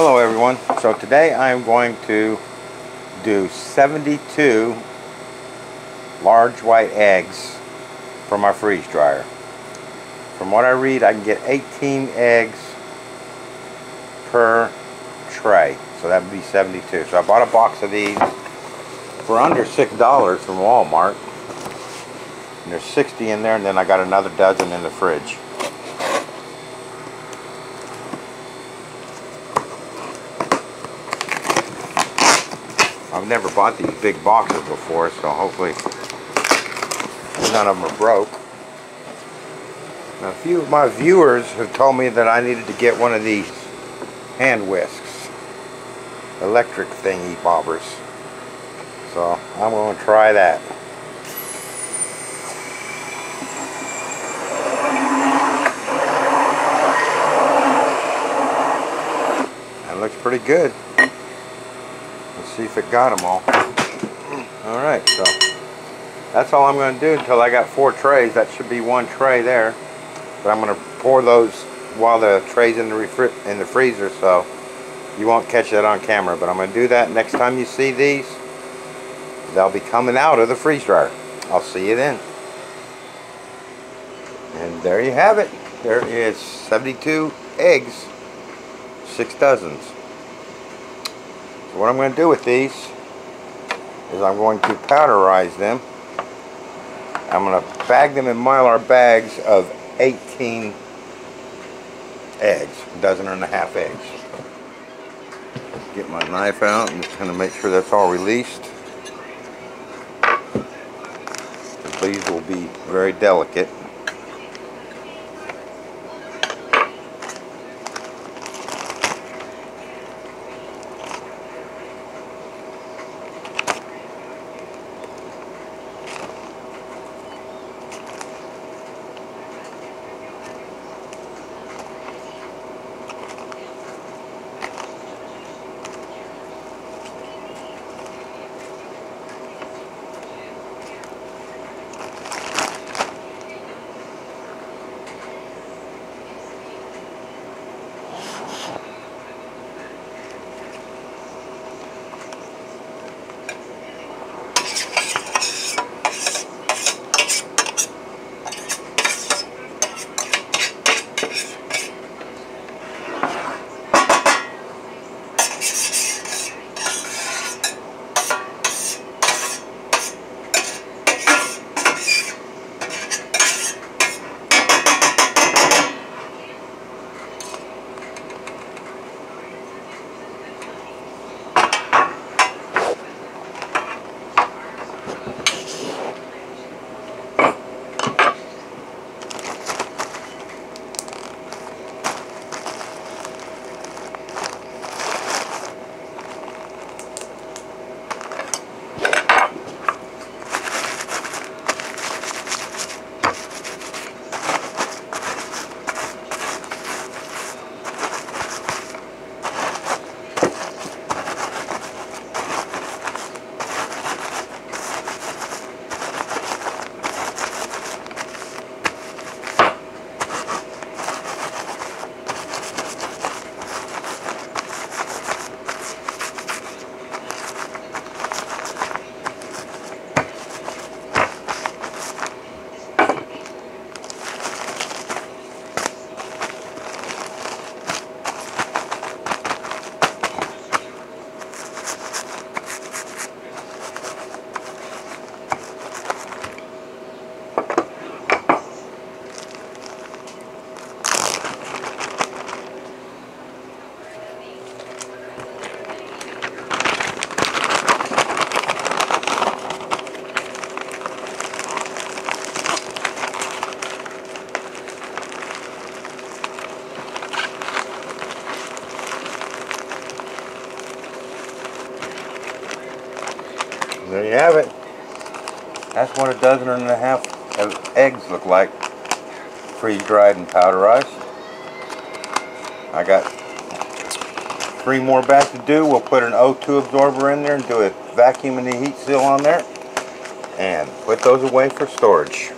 Hello everyone. So today I'm going to do 72 large white eggs from our freeze dryer. From what I read I can get 18 eggs per tray. So that would be 72. So I bought a box of these for under $6 from Walmart. And there's 60 in there and then I got another dozen in the fridge. I've never bought these big boxes before, so hopefully none of them are broke. Now, a few of my viewers have told me that I needed to get one of these hand whisks, electric thingy bobbers. So I'm going to try that. That looks pretty good see if it got them all. Alright, so that's all I'm going to do until I got four trays. That should be one tray there. But I'm going to pour those while the tray's in the, in the freezer, so you won't catch that on camera. But I'm going to do that next time you see these. They'll be coming out of the freeze dryer. I'll see you then. And there you have it. There is 72 eggs, six dozens what I'm going to do with these is I'm going to powderize them. I'm going to bag them in mylar bags of 18 eggs, a dozen and a half eggs. Get my knife out and just kind of make sure that's all released. These will be very delicate. There you have it. That's what a dozen and a half of eggs look like. Freeze dried and powderized. I got three more batches to do. We'll put an O2 absorber in there and do a vacuum and the heat seal on there. And put those away for storage.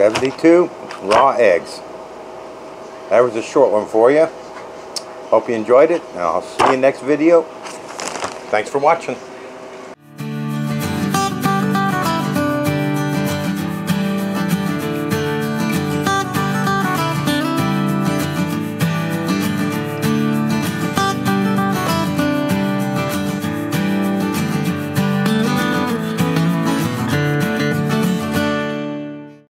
72 raw eggs. That was a short one for you. Hope you enjoyed it, and I'll see you next video. Thanks for watching.